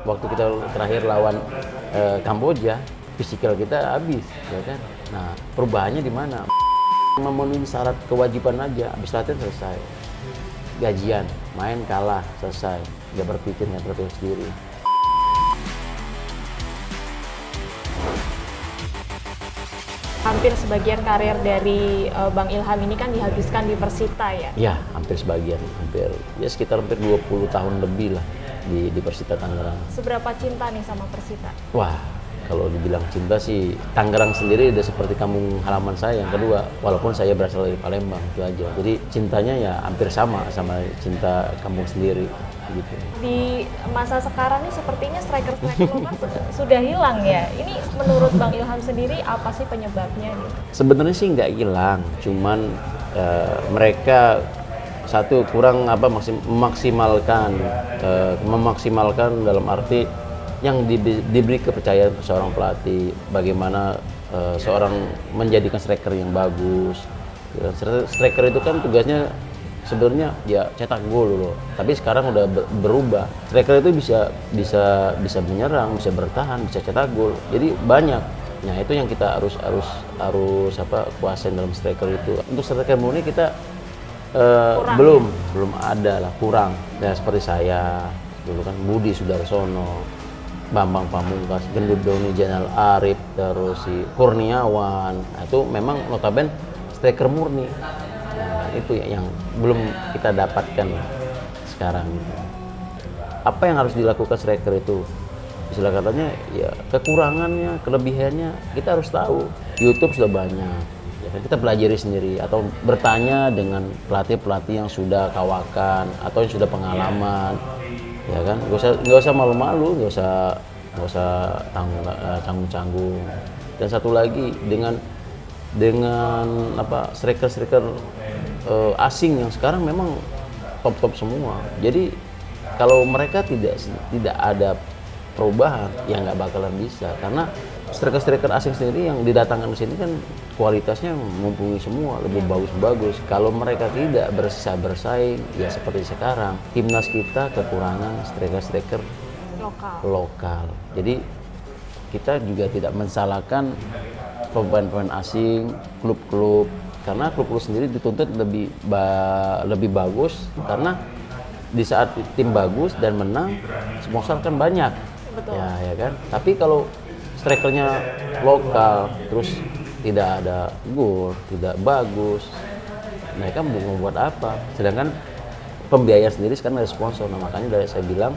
Waktu kita terakhir lawan eh, Kamboja, fisikal kita habis, ya kan? Nah, perubahannya di mana? Memenuhi syarat kewajiban aja, habis latihan selesai. Gajian, main kalah, selesai. Nggak berpikir, nggak berpikir sendiri. Hampir sebagian karir dari uh, Bang Ilham ini kan dihabiskan di Persita ya. Ya, hampir sebagian, hampir ya sekitar hampir 20 tahun lebih lah di, di Persita Tangerang. Seberapa cinta nih sama Persita? Wah, kalau dibilang cinta sih Tangerang sendiri udah seperti kampung halaman saya yang kedua walaupun saya berasal dari Palembang itu aja jadi cintanya ya hampir sama sama cinta kampung sendiri gitu Di masa sekarang nih sepertinya striker-striker lokal sudah, sudah hilang ya. Ini menurut Bang Ilham sendiri apa sih penyebabnya gitu? sebenarnya sih nggak hilang cuman eh, mereka satu kurang apa maksim- memaksimalkan eh, memaksimalkan dalam arti yang di- diberi kepercayaan ke seorang pelatih bagaimana eh, seorang menjadikan striker yang bagus. Ya, stri- striker itu kan tugasnya sebenarnya ya cetak gol loh. Tapi sekarang udah ber- berubah. Striker itu bisa bisa bisa menyerang bisa bertahan bisa cetak gol. Jadi banyak. Nah itu yang kita harus harus harus apa kuasain dalam striker itu. Untuk striker murni kita eh, belum belum ada lah kurang. Ya seperti saya dulu kan Budi Sudarsono, Bambang Pamungkas, Gendut Doni Jenal Arif, terus si Kurniawan. Nah, itu memang notaben striker murni. Nah, itu ya yang belum kita dapatkan sekarang. Apa yang harus dilakukan striker itu? istilah katanya ya kekurangannya kelebihannya kita harus tahu YouTube sudah banyak ya kan kita pelajari sendiri atau bertanya dengan pelatih pelatih yang sudah kawakan atau yang sudah pengalaman ya kan? Nggak usah nggak usah malu-malu nggak usah nggak usah tanggung eh, canggung-canggung dan satu lagi dengan dengan apa striker-striker eh, asing yang sekarang memang top-top semua. Jadi kalau mereka tidak tidak ada perubahan ya nggak bakalan bisa. Karena striker-striker asing sendiri yang didatangkan ke sini kan kualitasnya mumpuni semua lebih bagus-bagus. Kalau mereka tidak bisa bersaing ya seperti sekarang timnas kita kekurangan striker-striker Lokal. lokal. Jadi kita juga tidak mensalahkan pemain-pemain asing klub-klub. Karena klub-klub sendiri dituntut lebih ba- lebih bagus karena di saat tim bagus dan menang sponsor kan banyak Betul. ya ya kan? Tapi kalau strikernya lokal terus tidak ada gol tidak bagus mereka mau membuat apa? Sedangkan pembiayaan sendiri sekarang ada sponsor. Nah makanya dari saya bilang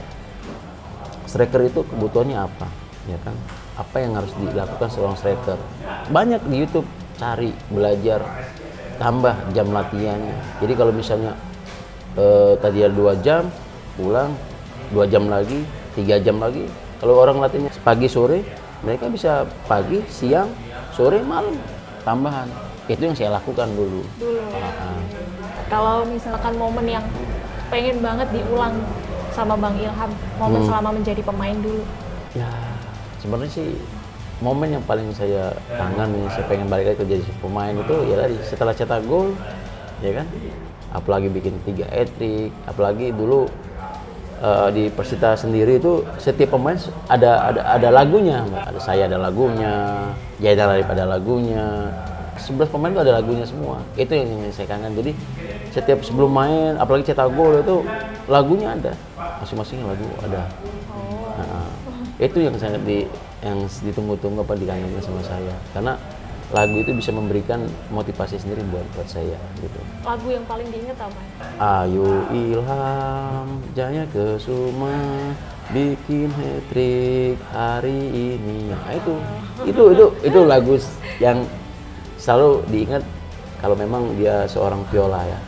striker itu kebutuhannya apa? Ya kan? Apa yang harus dilakukan seorang striker? Banyak di YouTube cari belajar tambah jam latihannya. Jadi kalau misalnya eh, tadi ada dua jam pulang dua jam lagi tiga jam lagi kalau orang latihannya pagi sore mereka bisa pagi siang sore malam tambahan itu yang saya lakukan dulu Dulu. Ah. Kalau misalkan momen yang pengen banget diulang sama Bang Ilham, momen Hmm. selama menjadi pemain dulu. Ya, sebenarnya sih momen yang paling saya kangen nih, saya pengen balik lagi ke jadi pemain itu ya tadi setelah cetak gol, ya kan, apalagi bikin tiga etrik, apalagi dulu eh, di Persita sendiri itu setiap pemain ada ada ada lagunya, Mbak. ada saya ada lagunya, Jainal Arif ada lagunya, 11 pemain itu ada lagunya semua. Itu yang, yang saya kangen. Jadi setiap sebelum main, apalagi cetak gol itu lagunya ada, masing-masing lagu ada. Nah, itu yang sangat di yang ditunggu-tunggu apa dikangenin sama saya karena lagu itu bisa memberikan motivasi sendiri buat buat saya gitu. Lagu yang paling diinget apa? Ayo Ilham Jaya Kesuma bikin hat-trick hari ini. Nah, itu itu itu itu lagu yang selalu diingat kalau memang dia seorang viola ya.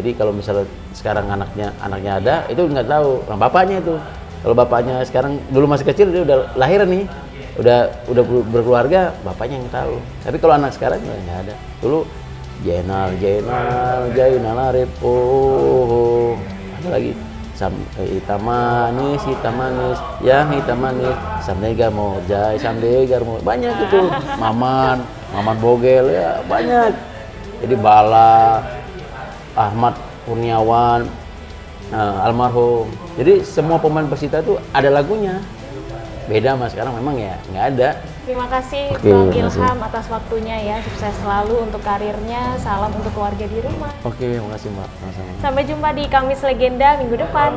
Jadi kalau misalnya sekarang anaknya anaknya ada itu nggak tahu, nah, bapaknya itu. Kalau bapaknya sekarang dulu masih kecil dia udah lahir nih, udah udah ber- berkeluarga, bapaknya yang tahu. Tapi kalau anak sekarang nggak ada. Dulu Jenal, Jenal, Jainal Arif, oh, ada lagi. Sam, eh, hitam manis, hitam manis, yang hitam manis, Samdega mau jai, Samdega mau banyak itu, Maman, Maman Bogel ya banyak. Jadi Bala, Ahmad Kurniawan, eh, almarhum. Jadi semua pemain Persita itu ada lagunya. Beda mas sekarang memang ya nggak ada. Terima kasih Oke, Bang Ilham atas waktunya ya. Sukses selalu untuk karirnya. Salam untuk keluarga di rumah. Oke, makasih Mbak. Sampai jumpa di Kamis Legenda minggu depan.